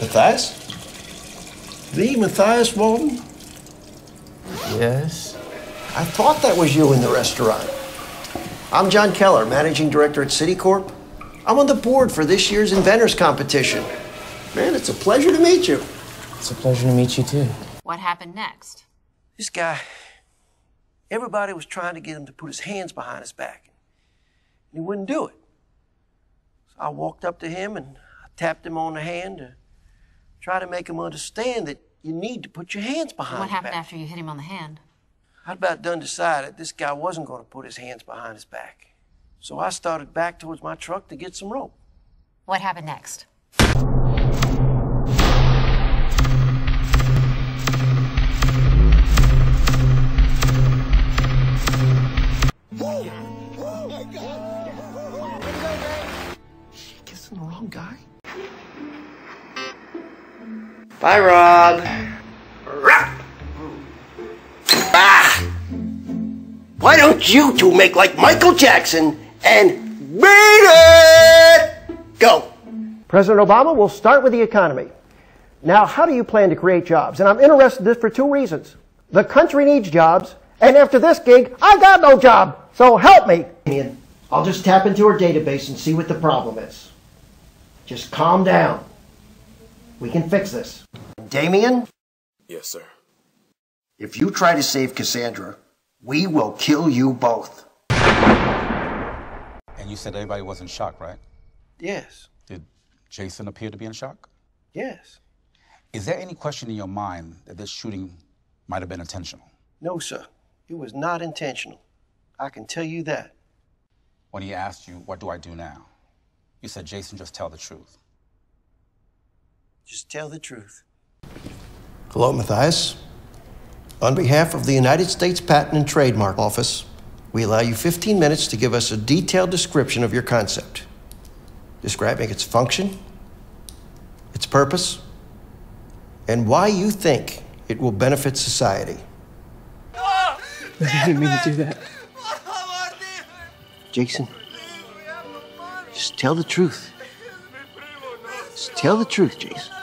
Matthias? The Matthias Walton? Yes? I thought that was you in the restaurant. I'm John Keller, Managing Director at Citicorp. I'm on the board for this year's Inventors Competition. Man, it's a pleasure to meet you. It's a pleasure to meet you too. What happened next? This guy, everybody was trying to get him to put his hands behind his back. And he wouldn't do it. So I walked up to him and I tapped him on the hand to try to make him understand that you need to put your hands behind What your happened back. after you hit him on the hand? I'd about done decided this guy wasn't going to put his hands behind his back. So I started back towards my truck to get some rope. What happened next? Oh my God! She Kissing the wrong guy? Bye, Rob. Ah! Why don't you two make like Michael Jackson and beat it? Go. President Obama, we'll start with the economy. Now, how do you plan to create jobs? And I'm interested in this for two reasons. The country needs jobs, and after this gig, I got no job, so help me. I'll just tap into our database and see what the problem is. Just calm down. We can fix this. Damien, Yes, sir. if you try to save Cassandra, we will kill you both. And you said everybody was in shock, right? Yes, Did Jason appear to be in shock? yes. Is there any question in your mind that this shooting might have been intentional? No, sir. It was not intentional. I can tell you that. When he asked you, What do I do now? You said, Jason, just tell the truth. Just tell the truth. Hello, Matthias. On behalf of the United States Patent and Trademark Office, we allow you 15 minutes to give us a detailed description of your concept, describing its function, its purpose, and why you think it will benefit society. I didn't mean to do that. Jason, just tell the truth. Just tell the truth, Jason.